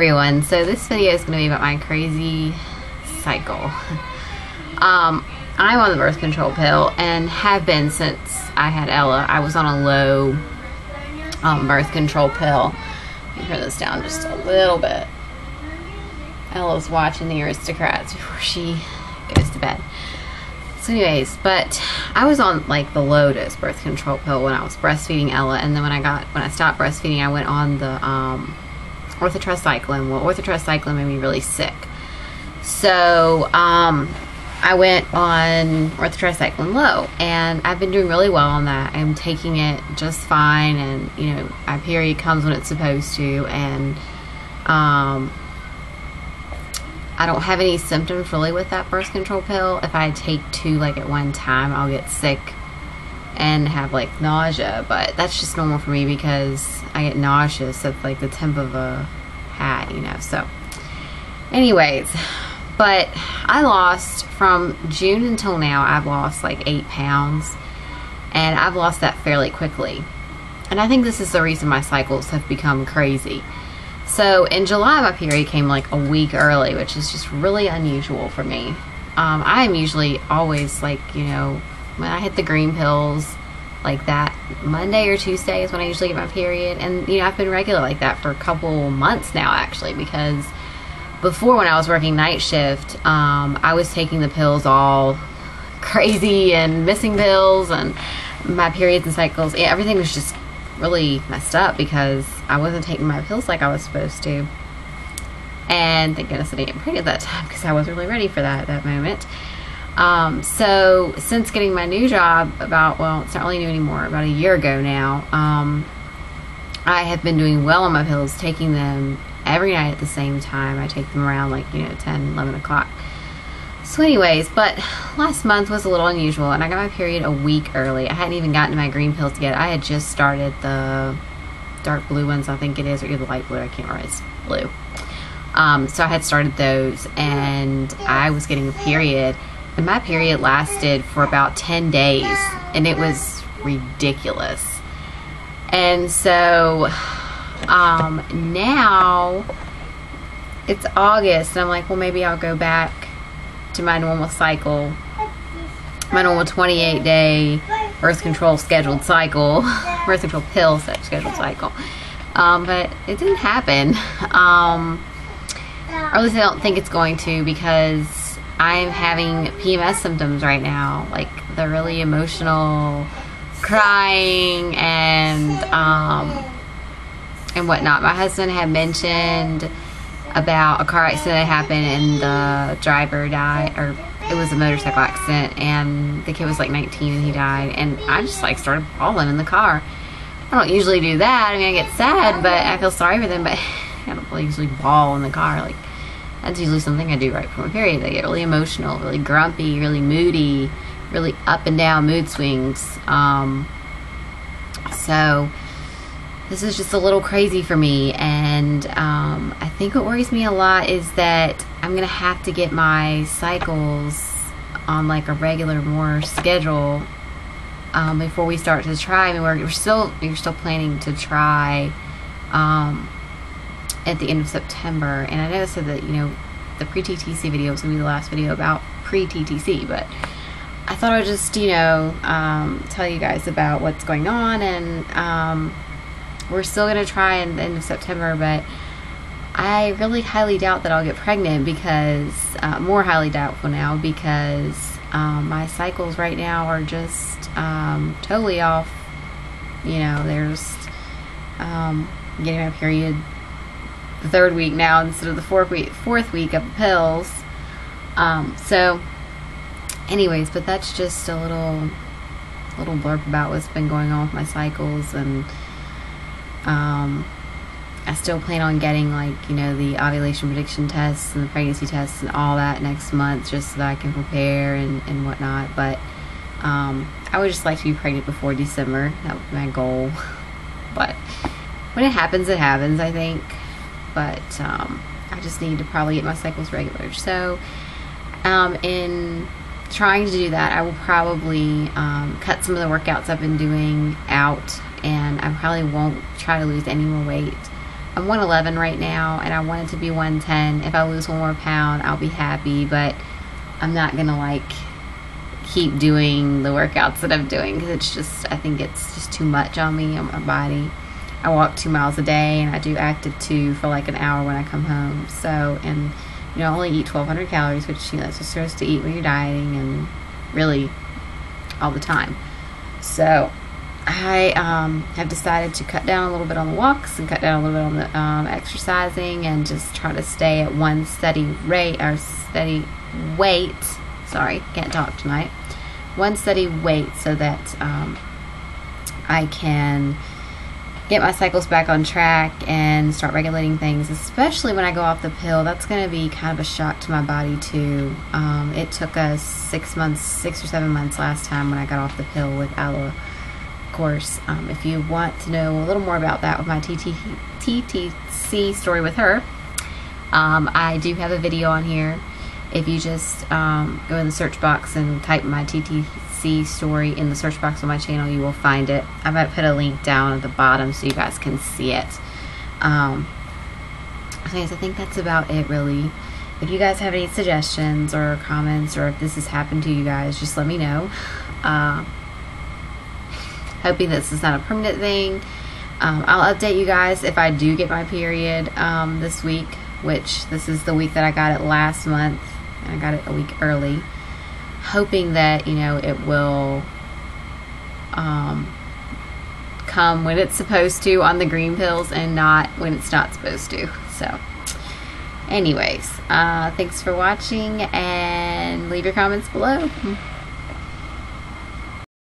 everyone. So this video is going to be about my crazy cycle. Um, I'm on the birth control pill and have been since I had Ella. I was on a low um, birth control pill. Turn this down just a little bit. Ella's watching the Aristocats before she goes to bed. So anyways but I was on like the low dose birth control pill when I was breastfeeding Ella and then when I got when I stopped breastfeeding I went on the um, Ortho Tri-Cyclen. Well, Ortho Tri-Cyclen made me really sick. So, um, I went on Ortho Tri-Cyclen low, and I've been doing really well on that. I'm taking it just fine, and you know, my period comes when it's supposed to, and um, I don't have any symptoms really with that birth control pill. If I take two like at one time, I'll get sick and have like nausea, but that's just normal for me because I get nauseous at like the temp of a hat, you know. So, anyways, but I lost from June until now, I've lost like eight pounds, and I've lost that fairly quickly. And I think this is the reason my cycles have become crazy. So in July, my period came like a week early, which is just really unusual for me. Um, I am usually always like, you know, when I hit the green pills, like that Monday or Tuesday is when I usually get my period. And, you know, I've been regular like that for a couple months now, actually, because before when I was working night shift, um, I was taking the pills all crazy and missing pills and my periods and cycles. Yeah, everything was just really messed up because I wasn't taking my pills like I was supposed to. And thank goodness I didn't get pregnant that time because I wasn't really ready for that at that moment. Um, so since getting my new job about, well, it's not really new anymore, about a year ago now, um, I have been doing well on my pills, taking them every night at the same time. I take them around like, you know, 10, 11 o'clock. So anyways, but last month was a little unusual and I got my period a week early. I hadn't even gotten my green pills yet. I had just started the dark blue ones, I think it is, or either light blue, I can't remember, it's blue. Um, so I had started those and I was getting a period and my period lasted for about 10 days and it was ridiculous. And so um, now it's August and I'm like, well, maybe I'll go back to my normal cycle, my normal 28 day birth control scheduled cycle, birth control pill scheduled cycle. Um, but it didn't happen. Um, or at least I don't think it's going to because I'm having PMS symptoms right now, like the really emotional crying and um, and whatnot. My husband had mentioned about a car accident that happened and the driver died, or it was a motorcycle accident, and the kid was like 19 and he died. And I just like started bawling in the car. I don't usually do that. I mean, I get sad, but I feel sorry for them. But I don't usually bawl in the car. Like that's usually something I do right from a period. I get really emotional, really grumpy, really moody, really up and down mood swings. Um, so this is just a little crazy for me, and um, I think what worries me a lot is that I'm gonna have to get my cycles on like a regular, more schedule um, before we start to try. I mean, we're, we're still we're still planning to try. Um, at the end of September. And I know I said that, you know, the pre-TTC video was going to be the last video about pre-TTC, but I thought I'd just, you know, um, tell you guys about what's going on. And um, we're still going to try in the end of September, but I really highly doubt that I'll get pregnant because, uh, more highly doubtful now because um, my cycles right now are just um, totally off. You know, there's um, getting my period the third week now instead of the fourth week fourth week of the pills. Um, so, anyways, but that's just a little little blurb about what's been going on with my cycles, and um, I still plan on getting like you know the ovulation prediction tests and the pregnancy tests and all that next month, just so that I can prepare and and whatnot. But um, I would just like to be pregnant before December. That would be my goal. But when it happens, it happens. I think but um, I just need to probably get my cycles regular. So, um, in trying to do that, I will probably um, cut some of the workouts I've been doing out, and I probably won't try to lose any more weight I'm 111 right now, and I want it to be 110. If I lose one more pound, I'll be happy, but I'm not gonna like keep doing the workouts that I'm doing because it's just I think it's just too much on me on my body. I walk two miles a day and I do active two for like an hour when I come home. So and you know I only eat 1,200 calories, which you know that's what supposed to eat when you're dieting and really all the time. So I um, have decided to cut down a little bit on the walks and cut down a little bit on the um, exercising and just try to stay at one steady rate or steady weight. Sorry, can't talk tonight. One steady weight so that um, I can get my cycles back on track and start regulating things, especially when I go off the pill. That's going to be kind of a shock to my body, too. Um, it took us six months, six or seven months last time when I got off the pill with Ella. Of course, um, if you want to know a little more about that with my TT, TTC story with her, um, I do have a video on here. If you just um, go in the search box and type my TTC story in the search box on my channel, you will find it. I might put a link down at the bottom so you guys can see it. Um, I think that's about it, really. If you guys have any suggestions or comments, or if this has happened to you guys, just let me know. Uh, hoping this is not a permanent thing. Um, I'll update you guys if I do get my period um, this week, which this is the week that I got it last month, I got it a week early hoping that you know it will um, come when it's supposed to on the green pills and not when it's not supposed to. So anyways uh, thanks for watching and leave your comments below